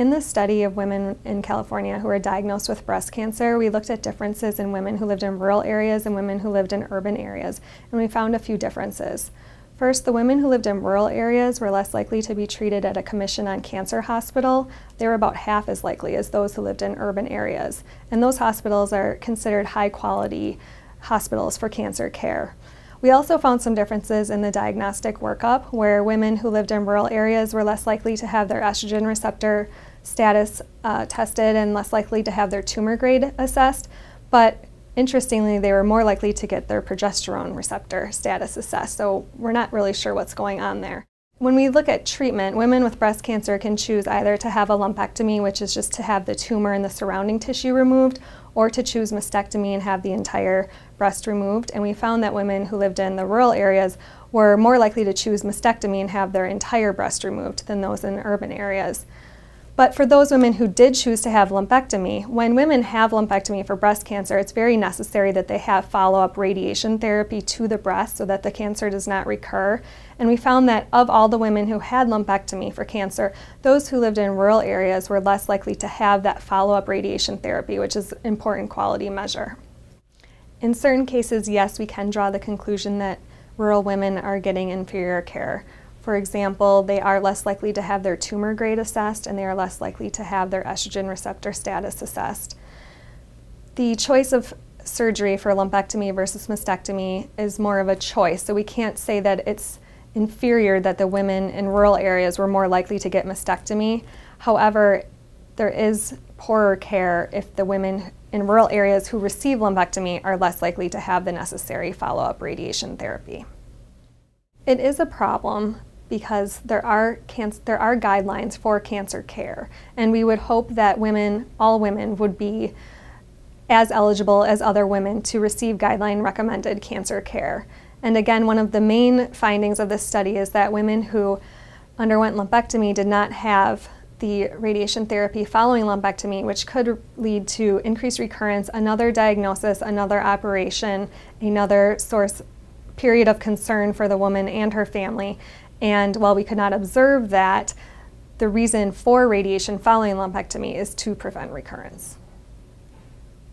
In the study of women in California who were diagnosed with breast cancer, we looked at differences in women who lived in rural areas and women who lived in urban areas, and we found a few differences. First, the women who lived in rural areas were less likely to be treated at a Commission on Cancer hospital. They were about half as likely as those who lived in urban areas. And those hospitals are considered high quality hospitals for cancer care. We also found some differences in the diagnostic workup where women who lived in rural areas were less likely to have their estrogen receptor status uh, tested and less likely to have their tumor grade assessed. But interestingly, they were more likely to get their progesterone receptor status assessed. So we're not really sure what's going on there. When we look at treatment, women with breast cancer can choose either to have a lumpectomy, which is just to have the tumor and the surrounding tissue removed, or to choose mastectomy and have the entire breast removed. And we found that women who lived in the rural areas were more likely to choose mastectomy and have their entire breast removed than those in urban areas. But for those women who did choose to have lumpectomy, when women have lumpectomy for breast cancer, it's very necessary that they have follow-up radiation therapy to the breast so that the cancer does not recur. And we found that of all the women who had lumpectomy for cancer, those who lived in rural areas were less likely to have that follow-up radiation therapy, which is an important quality measure. In certain cases, yes, we can draw the conclusion that rural women are getting inferior care. For example, they are less likely to have their tumor grade assessed and they are less likely to have their estrogen receptor status assessed. The choice of surgery for lumpectomy versus mastectomy is more of a choice, so we can't say that it's inferior that the women in rural areas were more likely to get mastectomy. However, there is poorer care if the women in rural areas who receive lumpectomy are less likely to have the necessary follow-up radiation therapy. It is a problem because there are, there are guidelines for cancer care. And we would hope that women, all women, would be as eligible as other women to receive guideline recommended cancer care. And again, one of the main findings of this study is that women who underwent lumpectomy did not have the radiation therapy following lumpectomy, which could lead to increased recurrence, another diagnosis, another operation, another source period of concern for the woman and her family. And while we could not observe that, the reason for radiation following lumpectomy is to prevent recurrence.